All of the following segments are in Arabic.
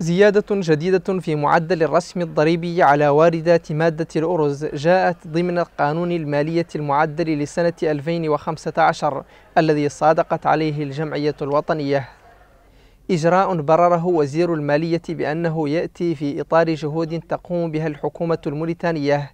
زيادة جديدة في معدل الرسم الضريبي على واردات مادة الأرز جاءت ضمن قانون المالية المعدل لسنة 2015 الذي صادقت عليه الجمعية الوطنية. إجراء برره وزير المالية بأنه يأتي في إطار جهود تقوم بها الحكومة الموريتانية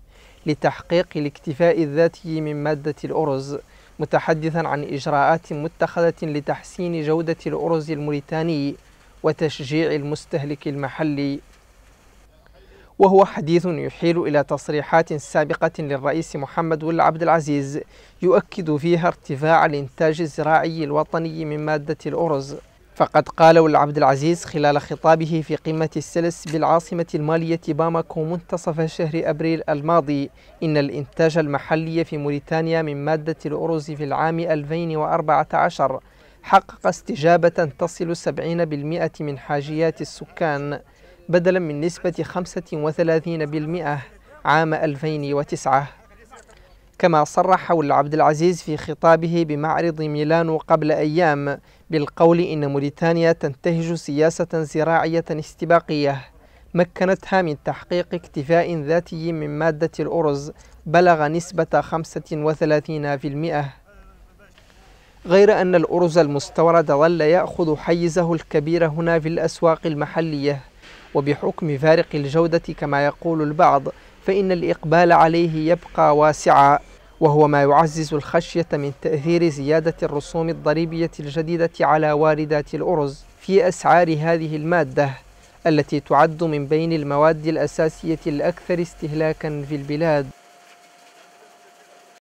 لتحقيق الاكتفاء الذاتي من مادة الأرز متحدثا عن إجراءات متخذة لتحسين جودة الأرز الموريتاني. وتشجيع المستهلك المحلي. وهو حديث يحيل إلى تصريحات سابقة للرئيس محمد ول عبد العزيز يؤكد فيها ارتفاع الإنتاج الزراعي الوطني من مادة الأرز. فقد قال ول عبد العزيز خلال خطابه في قمة السلس بالعاصمة المالية باماكو منتصف شهر أبريل الماضي إن الإنتاج المحلي في موريتانيا من مادة الأرز في العام 2014 حقق استجابة تصل 70% من حاجيات السكان بدلا من نسبة 35% عام 2009 كما صرح ول عبد العزيز في خطابه بمعرض ميلانو قبل أيام بالقول إن موريتانيا تنتهج سياسة زراعية استباقية مكنتها من تحقيق اكتفاء ذاتي من مادة الأرز بلغ نسبة 35% غير أن الأرز المستورد ظل يأخذ حيزه الكبير هنا في الأسواق المحلية. وبحكم فارق الجودة كما يقول البعض فإن الإقبال عليه يبقى واسعا وهو ما يعزز الخشية من تأثير زيادة الرسوم الضريبية الجديدة على واردات الأرز في أسعار هذه المادة التي تعد من بين المواد الأساسية الأكثر استهلاكا في البلاد.